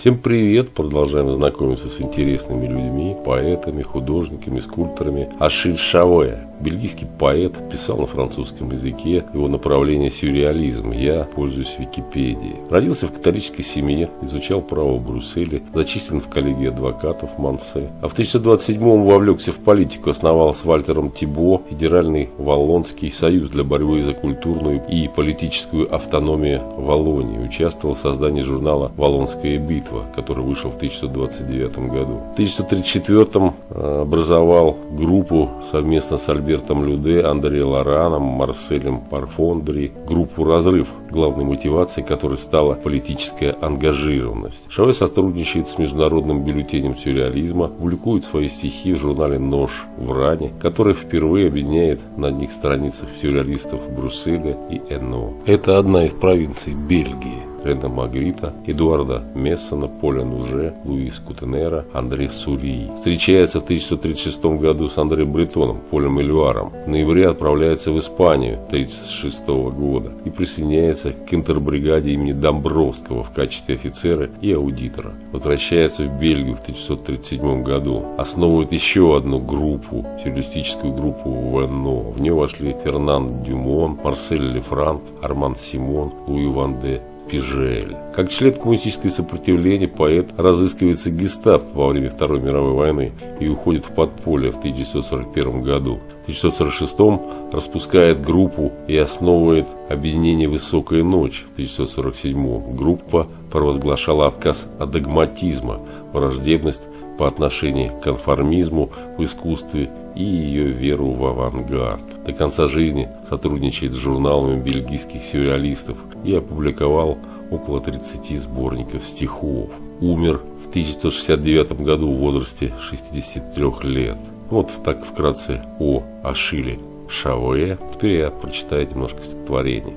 Всем привет! Продолжаем знакомиться с интересными людьми, поэтами, художниками, скульпторами. Ашиль Шаве, бельгийский поэт, писал на французском языке. Его направление сюрреализм. Я пользуюсь Википедией. Родился в католической семье, изучал право в Брюсселе, зачислен в коллегии адвокатов Мансе. А в 1927-м вовлекся в политику, основал с Вальтером Тибо Федеральный Валлонский союз для борьбы за культурную и политическую автономию Валлонии. Участвовал в создании журнала «Валлонская битва» Москва, который вышел в 1929 году. В 1934 э, образовал группу совместно с Альбертом Люде, Андреем Лораном, Марселем Парфондри, группу «Разрыв», главной мотивацией которой стала политическая ангажированность. Шаве сотрудничает с международным бюллетенем сюрреализма, публикует свои стихи в журнале «Нож в ране», который впервые объединяет на одних страницах сюрреалистов Брюсселя и Эно. Это одна из провинций Бельгии. Рене Магрита, Эдуарда Мессона, Поля Нуже, Луис Кутенера, Андрей Сурии. Встречается в 1936 году с Андреем Бретоном, Полем Эльваром. В ноябре отправляется в Испанию 1936 года и присоединяется к интербригаде имени Домбровского в качестве офицера и аудитора. Возвращается в Бельгию в 1937 году. Основывает еще одну группу, сюрреалистическую группу ВНО. В нее вошли Фернанд Дюмон, Марсель Лефранк, Арман Симон, Луи Ван де Пижель. Как член коммунистического сопротивления поэт разыскивается гестап во время Второй мировой войны и уходит в подполье в 1941 году. В 1946 распускает группу и основывает объединение «Высокая ночь» в 1947. Группа провозглашала отказ от догматизма, враждебность по отношению к конформизму в искусстве и ее веру в авангард. До конца жизни сотрудничает с журналами бельгийских сюрреалистов и опубликовал около 30 сборников стихов. Умер в 1969 году в возрасте 63 лет. Вот так вкратце о Ашиле Шаве. Теперь я прочитаю немножко стихотворений.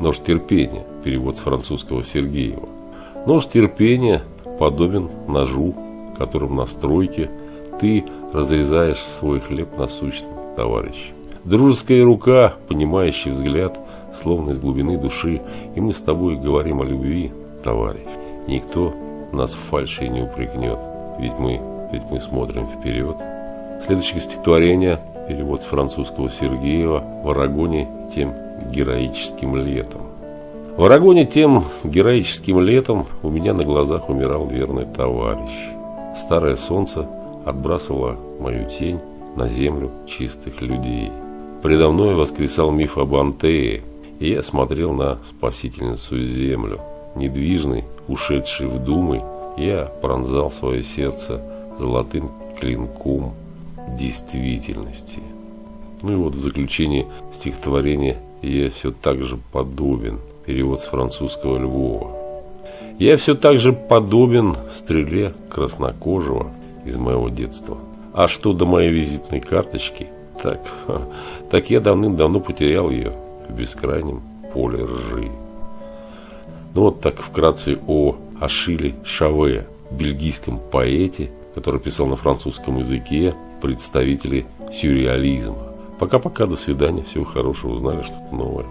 Нож терпения. Перевод с французского Сергеева. Нож терпения подобен ножу, которым на стройке ты разрезаешь свой хлеб насущный, товарищ. Дружеская рука, понимающий взгляд, словно из глубины души, и мы с тобой говорим о любви, товарищ. Никто нас в фальши не упрекнет, ведь мы, ведь мы смотрим вперед. Следующее стихотворение, перевод с французского Сергеева, в Арагоне тем героическим летом. В Арагоне тем героическим летом у меня на глазах умирал верный товарищ. Старое солнце отбрасывало мою тень на землю чистых людей. Предо мной воскресал миф об Антее, и я смотрел на спасительницу землю. Недвижный, ушедший в думы, я пронзал свое сердце золотым клинком действительности. Ну и вот в заключении стихотворения «Я все так же подобен» перевод с французского Львова. Я все так же подобен стреле краснокожего из моего детства. А что до моей визитной карточки, так, так я давным-давно потерял ее в бескрайнем поле ржи. Ну вот так вкратце о Ашиле Шаве, бельгийском поэте, который писал на французском языке, представители сюрреализма. Пока-пока, до свидания, всего хорошего, узнали что-то новое.